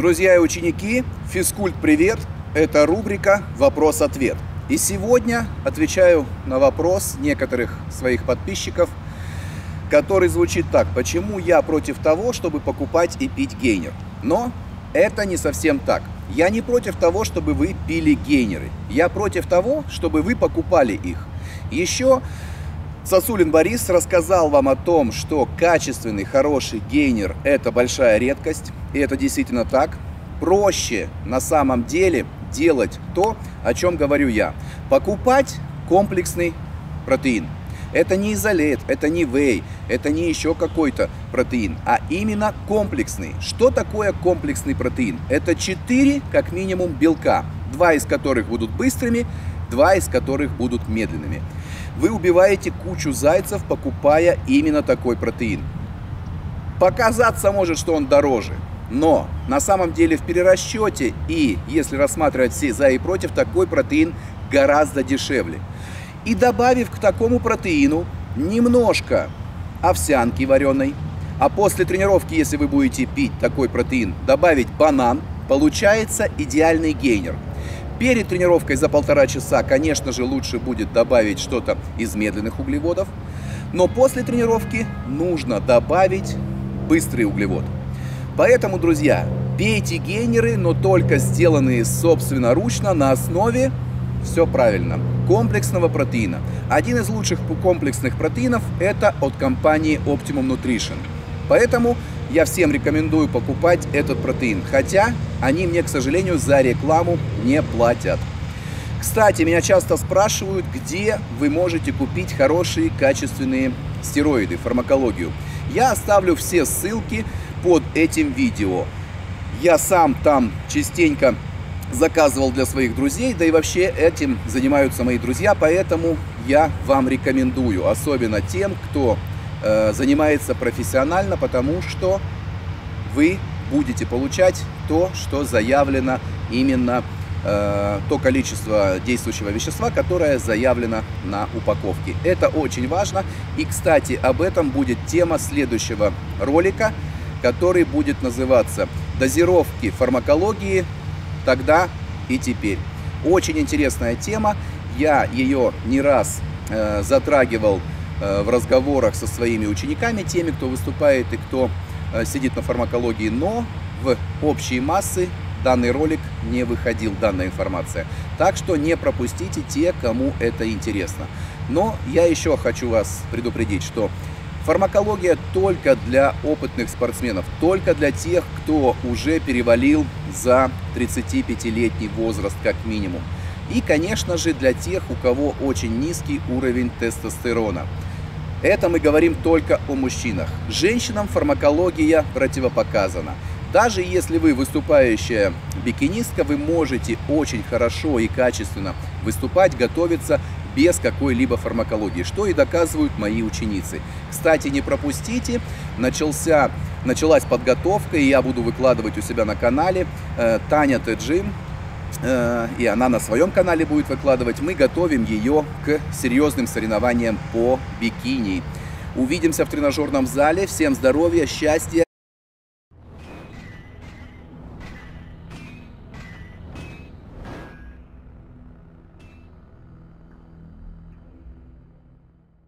Друзья и ученики, физкульт привет! Это рубрика «Вопрос-ответ». И сегодня отвечаю на вопрос некоторых своих подписчиков, который звучит так. Почему я против того, чтобы покупать и пить гейнер? Но это не совсем так. Я не против того, чтобы вы пили гейнеры. Я против того, чтобы вы покупали их. Еще Сосулин Борис рассказал вам о том, что качественный, хороший гейнер – это большая редкость, и это действительно так. Проще на самом деле делать то, о чем говорю я. Покупать комплексный протеин. Это не изолет, это не вей, это не еще какой-то протеин, а именно комплексный. Что такое комплексный протеин? Это 4 как минимум белка, два из которых будут быстрыми, два из которых будут медленными. Вы убиваете кучу зайцев, покупая именно такой протеин. Показаться может, что он дороже, но на самом деле в перерасчете и если рассматривать все за и против, такой протеин гораздо дешевле. И добавив к такому протеину немножко овсянки вареной, а после тренировки, если вы будете пить такой протеин, добавить банан, получается идеальный гейнер – Перед тренировкой за полтора часа, конечно же, лучше будет добавить что-то из медленных углеводов. Но после тренировки нужно добавить быстрый углевод. Поэтому, друзья, пейте гейнеры, но только сделанные собственноручно на основе, все правильно, комплексного протеина. Один из лучших комплексных протеинов это от компании Optimum Nutrition. Поэтому я всем рекомендую покупать этот протеин, хотя они мне, к сожалению, за рекламу не платят. Кстати, меня часто спрашивают, где вы можете купить хорошие качественные стероиды, фармакологию. Я оставлю все ссылки под этим видео. Я сам там частенько заказывал для своих друзей, да и вообще этим занимаются мои друзья, поэтому я вам рекомендую, особенно тем, кто Э, занимается профессионально, потому что вы будете получать то, что заявлено именно э, то количество действующего вещества, которое заявлено на упаковке. Это очень важно. И, кстати, об этом будет тема следующего ролика, который будет называться «Дозировки фармакологии тогда и теперь». Очень интересная тема. Я ее не раз э, затрагивал в разговорах со своими учениками, теми, кто выступает и кто э, сидит на фармакологии, но в общие массы данный ролик не выходил, данная информация. Так что не пропустите те, кому это интересно. Но я еще хочу вас предупредить, что фармакология только для опытных спортсменов, только для тех, кто уже перевалил за 35-летний возраст как минимум. И, конечно же, для тех, у кого очень низкий уровень тестостерона. Это мы говорим только о мужчинах. Женщинам фармакология противопоказана. Даже если вы выступающая бикинистка, вы можете очень хорошо и качественно выступать, готовиться без какой-либо фармакологии, что и доказывают мои ученицы. Кстати, не пропустите, начался, началась подготовка, и я буду выкладывать у себя на канале э, Таня Теджим, и она на своем канале будет выкладывать, мы готовим ее к серьезным соревнованиям по бикини. Увидимся в тренажерном зале. Всем здоровья, счастья.